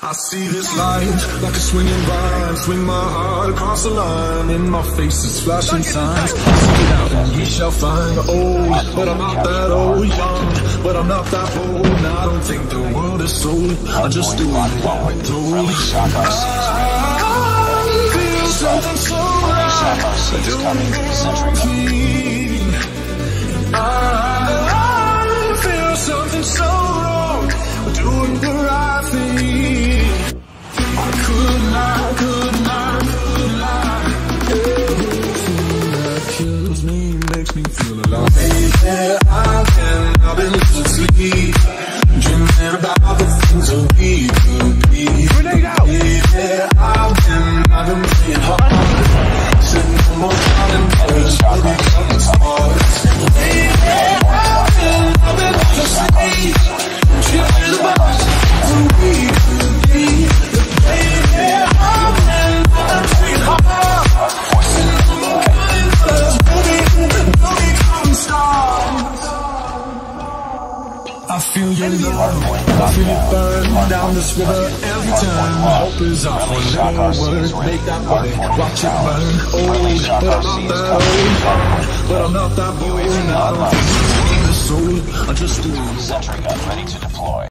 I see this light like a swinging vine. Swing my heart across the line In my face is flashing signs. Seek it out and ye shall find. Old, but I'm not that old Young, but I'm not that old And I don't think the world is sold I just do what I'm told I feel something so right. Coming. To I can, I've been losing sleep Dreaming about the things that we could I feel your love, I feel it burn down this river every time. Hope is our little word, make that way, watch it burn. Old, but I'm not that old, but I'm not that. And I don't think the soul, I just do. Sentry gun ready to deploy.